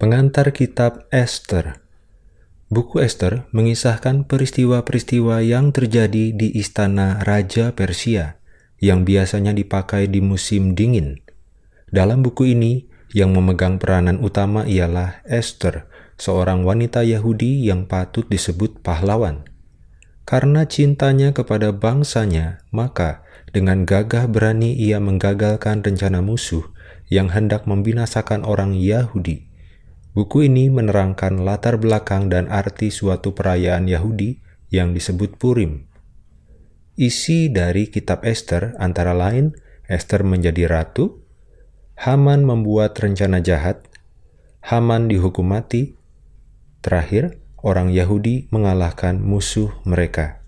Pengantar Kitab Esther Buku Esther mengisahkan peristiwa-peristiwa yang terjadi di istana Raja Persia yang biasanya dipakai di musim dingin. Dalam buku ini, yang memegang peranan utama ialah Esther, seorang wanita Yahudi yang patut disebut pahlawan. Karena cintanya kepada bangsanya, maka dengan gagah berani ia menggagalkan rencana musuh yang hendak membinasakan orang Yahudi. Buku ini menerangkan latar belakang dan arti suatu perayaan Yahudi yang disebut Purim. Isi dari kitab Esther antara lain Esther menjadi ratu, Haman membuat rencana jahat, Haman dihukum mati, terakhir orang Yahudi mengalahkan musuh mereka.